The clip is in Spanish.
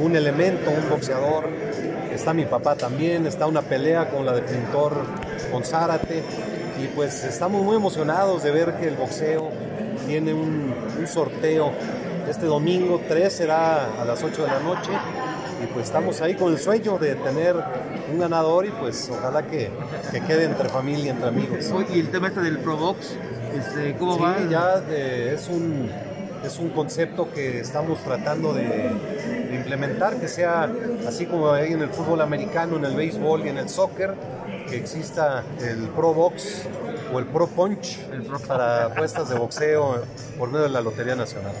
un elemento, un boxeador. Está mi papá también, está una pelea con la de pintor con Zárate. Y pues estamos muy emocionados de ver que el boxeo tiene un, un sorteo. Este domingo 3 será a las 8 de la noche. Y pues estamos ahí con el sueño de tener un ganador y pues ojalá que, que quede entre familia, entre amigos. Y el tema este del Pro Box, este, ¿cómo Sí, va? ya de- es, un, es un concepto que estamos tratando de, de implementar, que sea así como hay en el fútbol americano, en el béisbol y en el soccer, que exista el Pro Box o el Pro Punch El Pro- para apuestas de boxeo por medio de la Lotería Nacional.